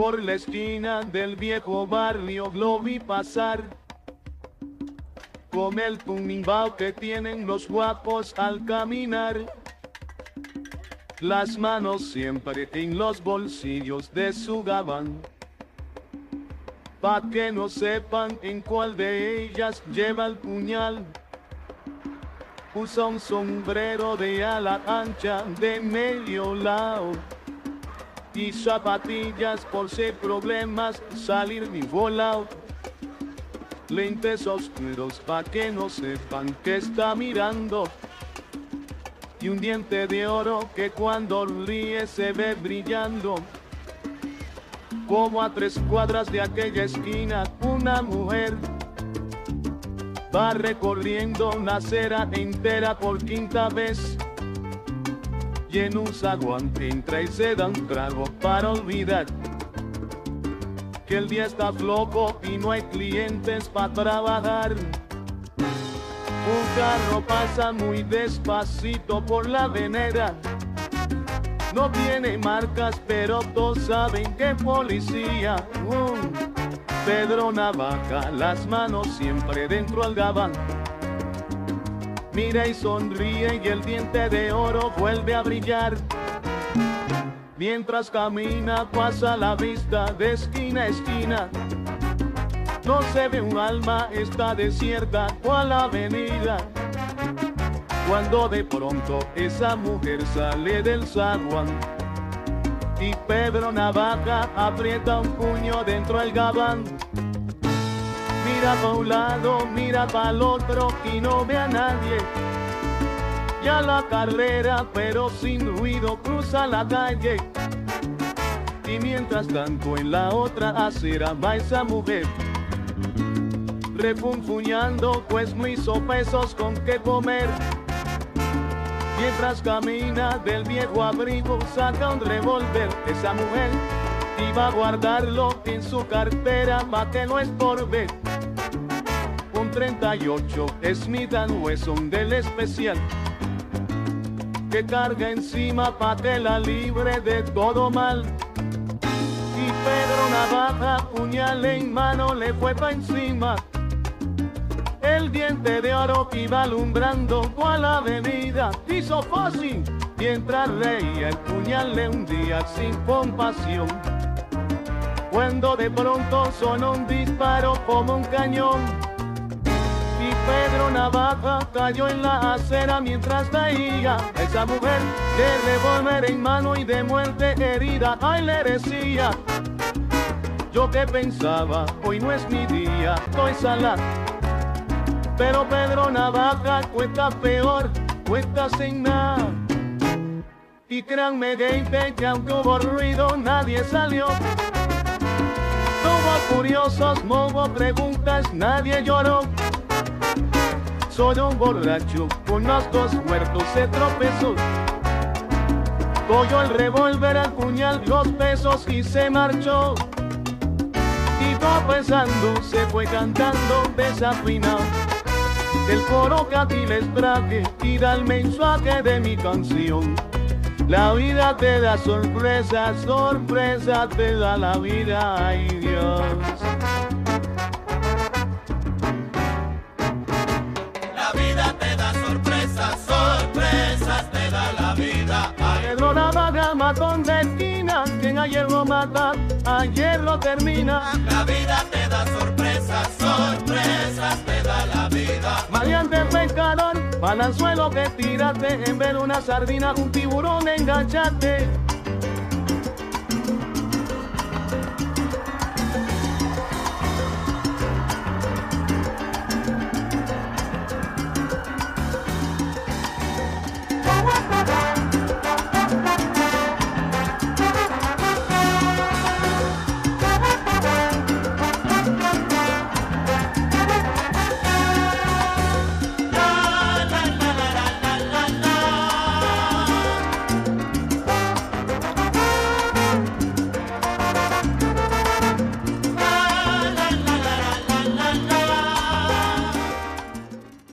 Por la esquina del viejo barrio lo vi pasar. Con el tumbao que tienen los guapos al caminar. Las manos siempre en los bolsillos de su gabán. Pa' que no sepan en cuál de ellas lleva el puñal. Usa un sombrero de ala ancha de medio lado y zapatillas por si problemas salir ni volado. Lentes oscuros pa' que no sepan que está mirando. Y un diente de oro que cuando ríe se ve brillando. Como a tres cuadras de aquella esquina, una mujer va recorriendo una acera entera por quinta vez. Y en un zaguán entra y se da un trago para olvidar que el día está flojo y no hay clientes para trabajar. Un carro pasa muy despacito por la avenida. No tiene marcas, pero todos saben que policía. Uh, Pedro Navaja, las manos siempre dentro al gabán. Mira y sonríe y el diente de oro vuelve a brillar. Mientras camina pasa la vista de esquina a esquina. No se ve un alma, está desierta cual avenida. Cuando de pronto esa mujer sale del zaguán y Pedro Navaja aprieta un puño dentro del gabán. Mira para un lado, mira para el otro y no ve a nadie. Ya la carrera, pero sin ruido, cruza la calle. Y mientras tanto en la otra acera va esa mujer refunfuñando, pues no hizo pesos con qué comer. Mientras camina del viejo abrigo, saca un revólver. Esa mujer iba a guardarlo en su cartera pa' que no estorbe. Un 38 Smith Wesson del especial que carga encima pa' que la libre de todo mal. Y Pedro Navaja, puñal en mano, le fue pa' encima. El diente de oro que iba alumbrando cual avenida hizo fácil mientras reía el puñal le hundía sin compasión. Cuando de pronto sonó un disparo como un cañón Pedro Navaja cayó en la acera mientras caía esa mujer de revólver en mano y de muerte herida. Ay, le decía, yo que pensaba, hoy no es mi día, estoy salada pero Pedro Navaja cuesta peor, cuesta sin nada. Y créanme gente que aunque hubo ruido nadie salió. Curiosos, no preguntas, nadie lloró. Solo un borracho con los dos muertos se tropezó. Cogió el revólver al puñal, los pesos y se marchó. Y pensando se fue cantando desafinado el coro que les traje y mensaje de mi canción. La vida te da sorpresa, sorpresa te da la vida, ay Dios. Matón de esquina, quien ayer lo mata, ayer lo termina. La vida te da sorpresas, sorpresas te da la vida. Maleante pescador, balanzuelo que tiraste, en vez de una sardina, un tiburón enganchaste.